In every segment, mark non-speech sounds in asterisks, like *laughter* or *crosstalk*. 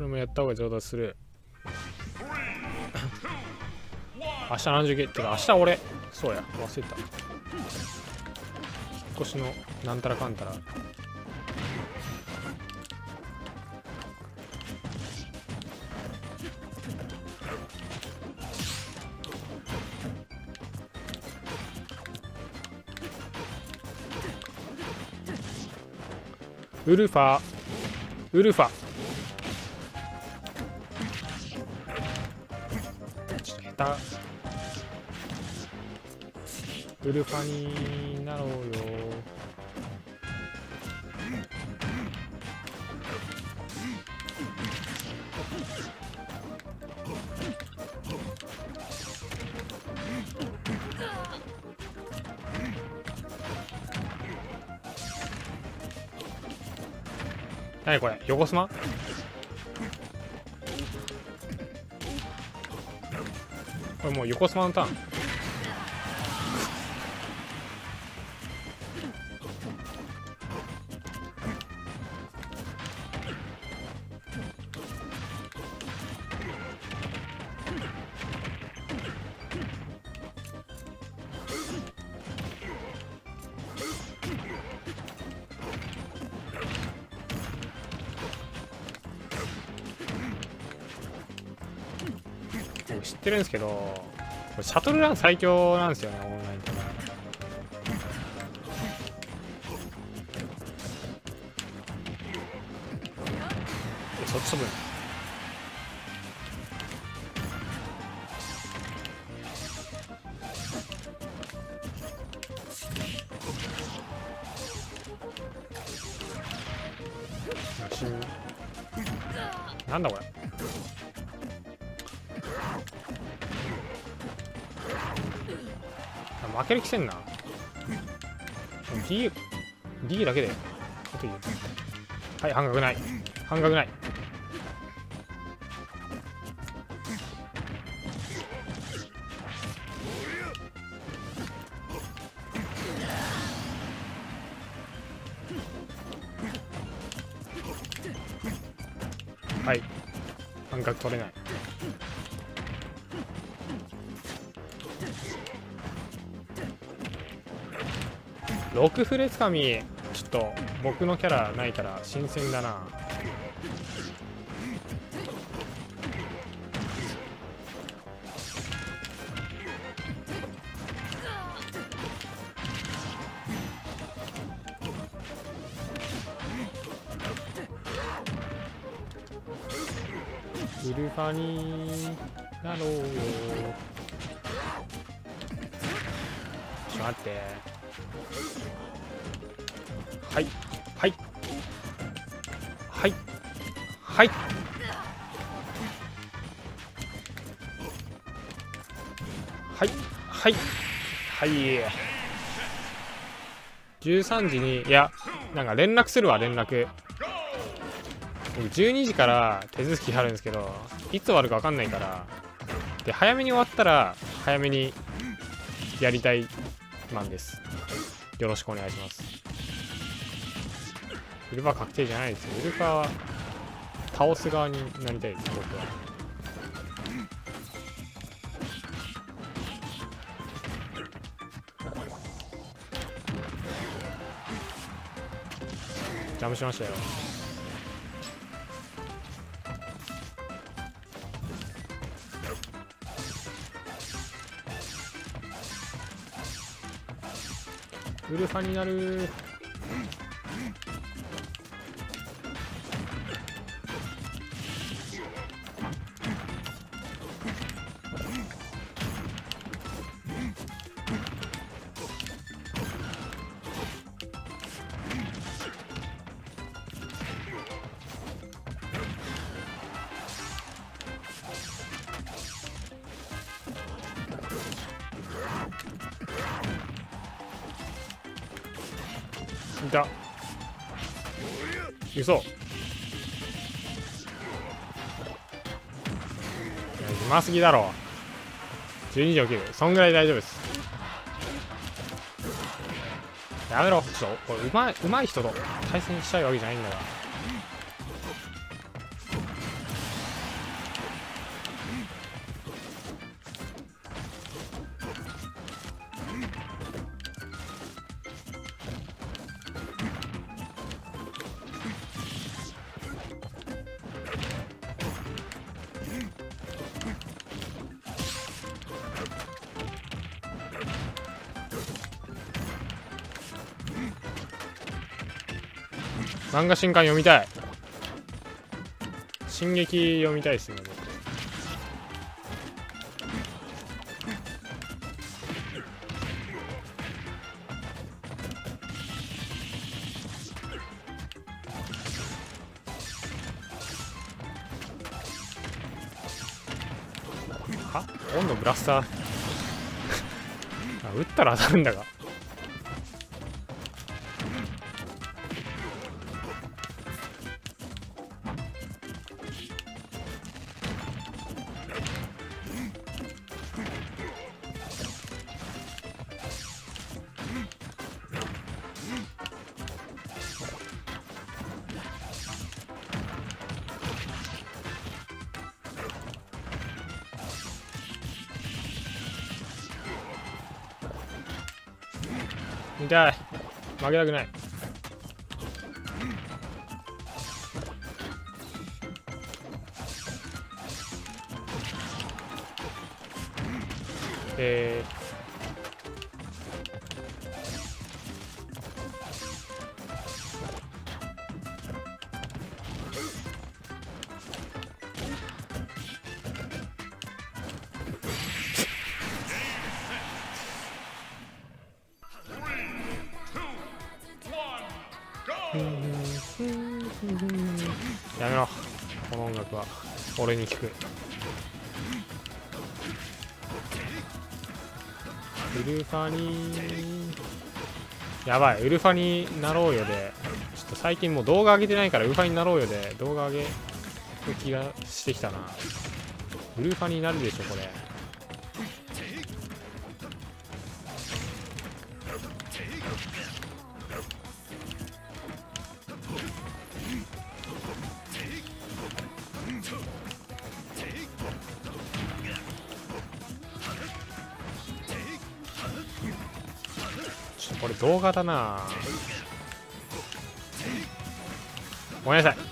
それもやった方が上達する。*coughs* 明日何時ゲってか明日俺。そうや忘れた。引っ越しのなんたらかんたら。ウルファウルファちょっと下手ウルファになろうよ。何これ？横スマ？これもう横スマのターン。知ってるんですけどこれシャトルラン最強なんですよねオンラインとか。えそっち飛ぶよなんだこれ。ける気せんな。D, D だけで。あといいよはい半額ない。半額ない。はい。半額取れない6フレつかみちょっと僕のキャラないから新鮮だな。ウルファになろう。よちょっと待って。はい。はい。はい。はい。はい。はい。はい。13時にいやなんか連絡するわ連絡。僕12時から手続きあるんですけどいつ終わるか分かんないから。で早めに終わったら早めにやりたいマンです。よろしくお願いします。ウルファ確定じゃないですよ。ウルファは倒す側になりたいです僕は。ジャムしましたよ。ウルファになる。いた。嘘。うますぎだろ。12時起きる。そんぐらい大丈夫です。やめろちょっとこれうまいうまい人と対戦したいわけじゃないんだから。漫画新刊読みたい。進撃読みたいですね。は？オンのブラスター。*laughs* あ撃ったら当たるんだが。痛い。負けたくない。えー、やめろこの音楽は。俺に聞く。ウルファにやばいウルファになろうよで。ちょっと最近もう動画上げてないからウルファになろうよで。動画上げる気がしてきたな。ウルファになるでしょこれ。これ動画だな。ごめんなさい。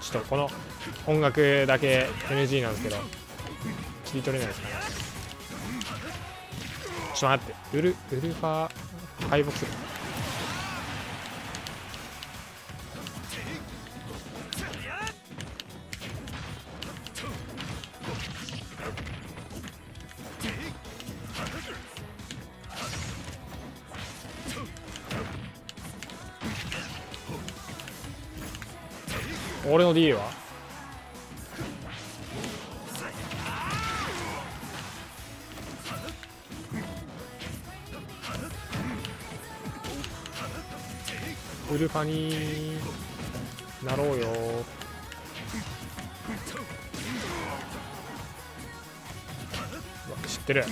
ちょっとこの音楽だけ NG なんですけど切り取れないですかね。ちょっと待って。ウルウルファ敗北する俺の DA は？ウルファになろうよ。わ知ってる。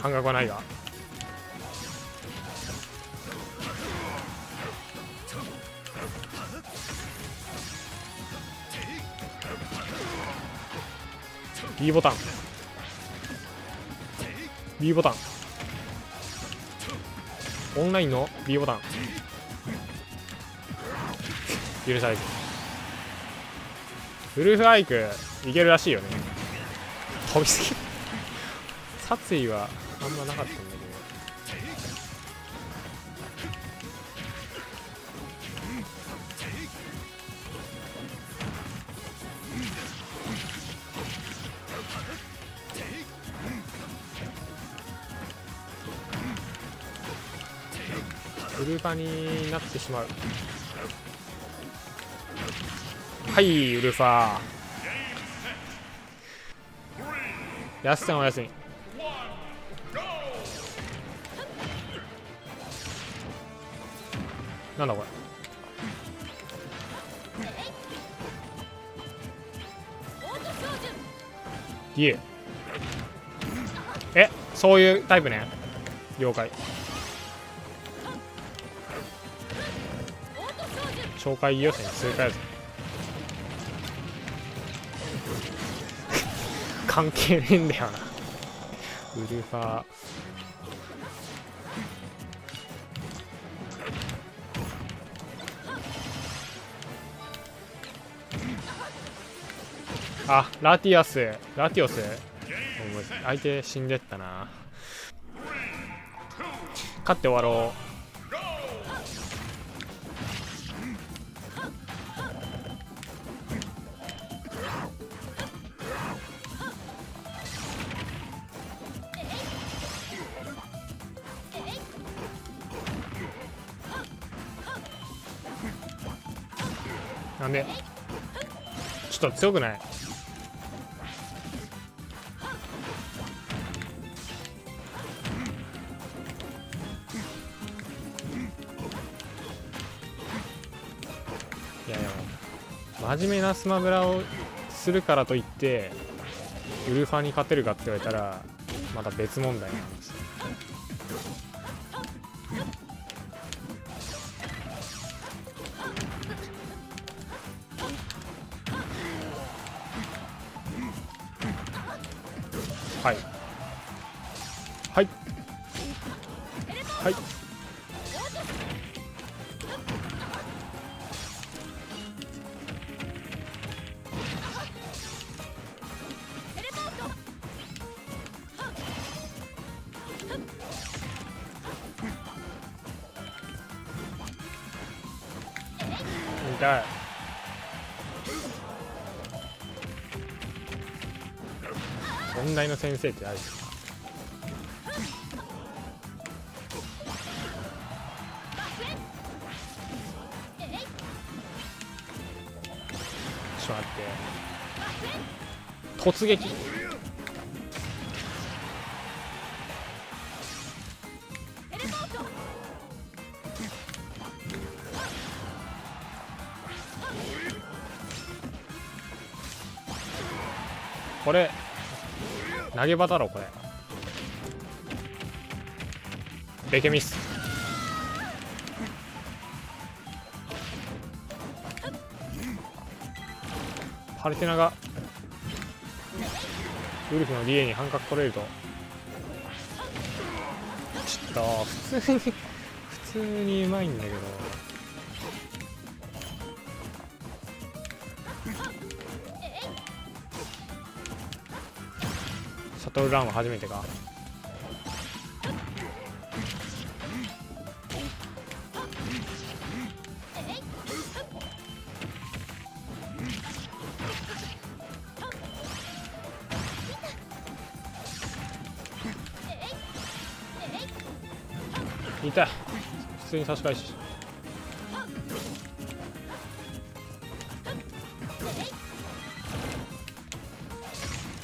感覚はないが「B ボタン」「B ボタン」オンラインの B ボタン。許されず。ウルフアイクいけるらしいよね。飛びすぎ。殺意はあんまなかったんだになってしまう。はいウルファやすさんおやすみなんだこれ。ディエえそういうタイプね。了解紹介予選通過やぞ関係ねえんだよな。ウルファー。あラティアス。ラティオス。相手死んでったな。勝って終わろう。でちょっと強くない？いやいや真面目なスマブラをするからといってウルファに勝てるかって言われたらまた別問題なん。ではい。はい。はい。問題の先生ってあるちょっと待って突撃これ投げ場だろこれ。ベケミス。パルテナがウルフの DA に半角取れると。ちょっと普通に *laughs* 普通にうまいんだけど。シャトルランは初めてか。痛い普通に差し返し。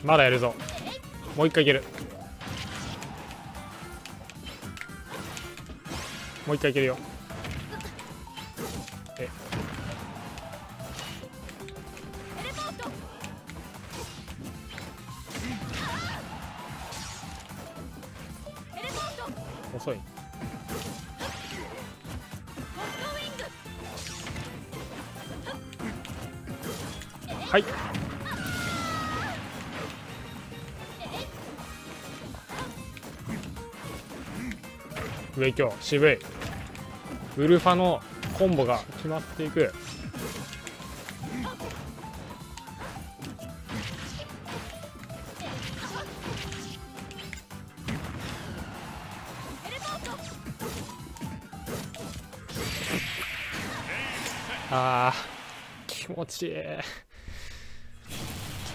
まだやるぞ。もう一回いける。もう一回いけるよ。え。遅い。はい。上今日渋い。ウルファのコンボが決まっていく。あー気持ちいい。気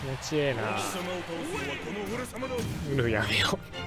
持ちいいな。貴様を倒すのはこの俺様だウルフやめよう。